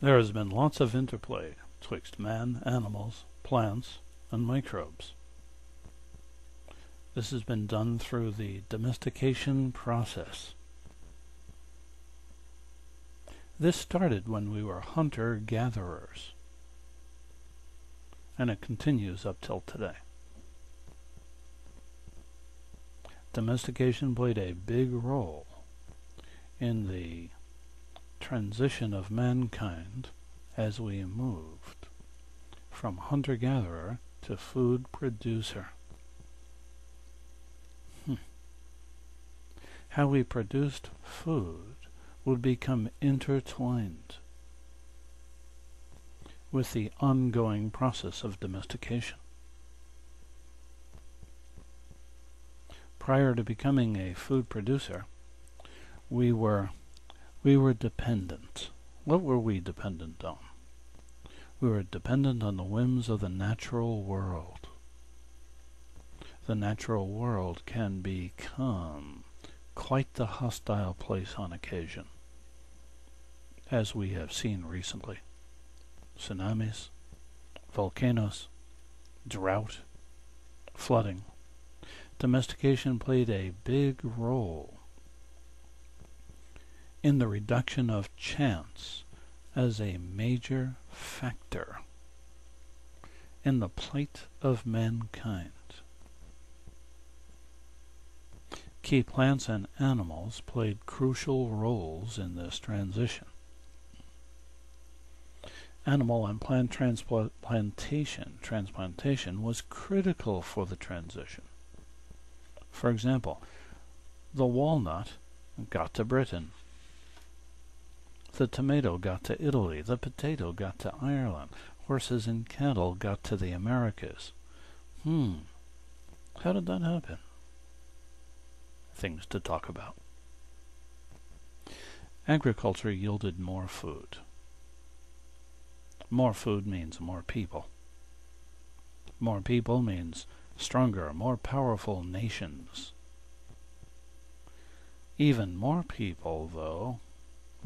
There has been lots of interplay twixt man, animals, plants, and microbes. This has been done through the domestication process. This started when we were hunter-gatherers, and it continues up till today. Domestication played a big role in the transition of mankind as we moved from hunter-gatherer to food producer. Hmm. How we produced food would become intertwined with the ongoing process of domestication. Prior to becoming a food producer, we were we were dependent. What were we dependent on? We were dependent on the whims of the natural world. The natural world can become quite the hostile place on occasion, as we have seen recently. Tsunamis, volcanoes, drought, flooding. Domestication played a big role in the reduction of chance as a major factor in the plight of mankind. Key plants and animals played crucial roles in this transition. Animal and plant transplantation transplantation was critical for the transition. For example, the walnut got to Britain the tomato got to Italy. The potato got to Ireland. Horses and cattle got to the Americas. Hmm. How did that happen? Things to talk about. Agriculture yielded more food. More food means more people. More people means stronger, more powerful nations. Even more people, though,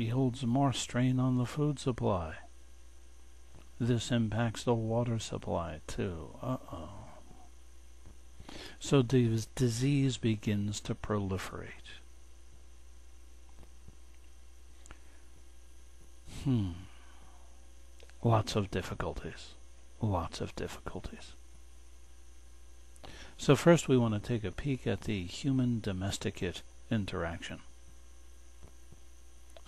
yields more strain on the food supply. This impacts the water supply too. Uh-oh. So the disease begins to proliferate. Hmm. Lots of difficulties. Lots of difficulties. So first we want to take a peek at the human-domesticate interaction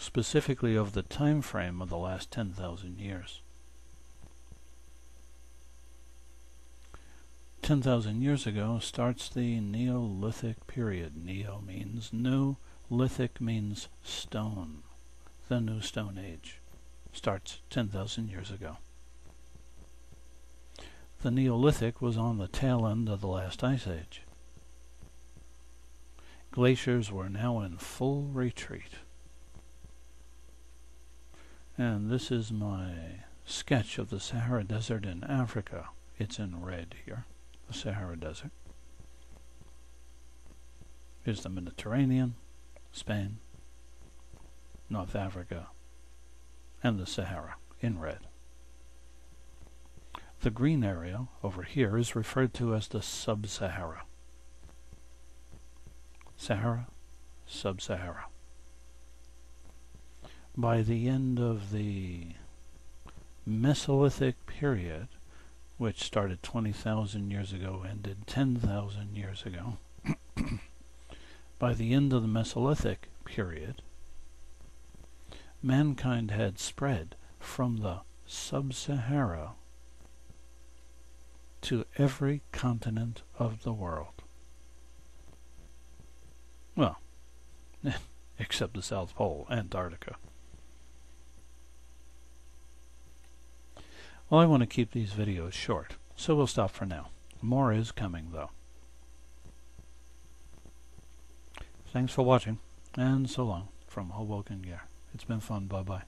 specifically of the time frame of the last 10,000 years. 10,000 years ago starts the Neolithic period. Neo means new, lithic means stone. The New Stone Age starts 10,000 years ago. The Neolithic was on the tail end of the last ice age. Glaciers were now in full retreat. And this is my sketch of the Sahara Desert in Africa. It's in red here, the Sahara Desert. Here's the Mediterranean, Spain, North Africa, and the Sahara in red. The green area over here is referred to as the Sub-Sahara. Sahara, Sub-Sahara by the end of the Mesolithic period, which started 20,000 years ago, and ended 10,000 years ago, by the end of the Mesolithic period, mankind had spread from the sub-Sahara to every continent of the world. Well, except the South Pole, Antarctica. Well, I want to keep these videos short, so we'll stop for now. More is coming, though. Thanks for watching, and so long from Hoboken Gear. It's been fun. Bye-bye.